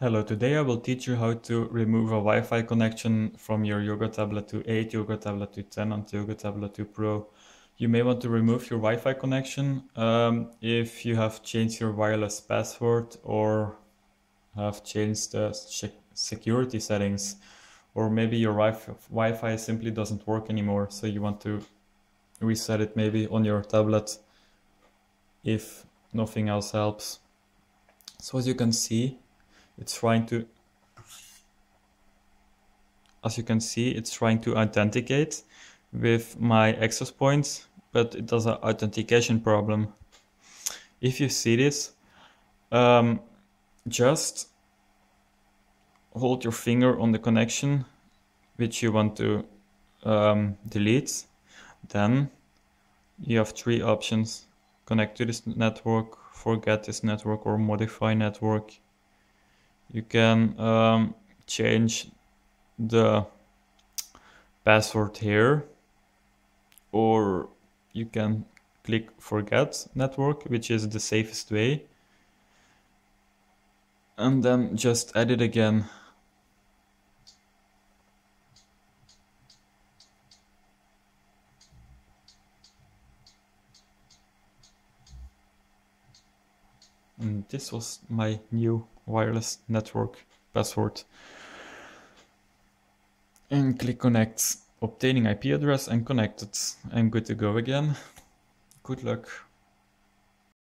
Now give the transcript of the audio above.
Hello, today I will teach you how to remove a Wi-Fi connection from your Yoga Tablet 2 8, Yoga Tablet 2 10 and Yoga Tablet 2 Pro. You may want to remove your Wi-Fi connection um, if you have changed your wireless password or have changed the security settings or maybe your Wi-Fi simply doesn't work anymore so you want to reset it maybe on your tablet if nothing else helps. So as you can see it's trying to as you can see it's trying to authenticate with my access points but it does an authentication problem. If you see this um, just hold your finger on the connection which you want to um, delete. Then you have three options. Connect to this network forget this network or modify network you can um, change the password here or you can click forget network which is the safest way. And then just add it again. And this was my new wireless network password. And click connect, obtaining IP address and connected. I'm good to go again. Good luck.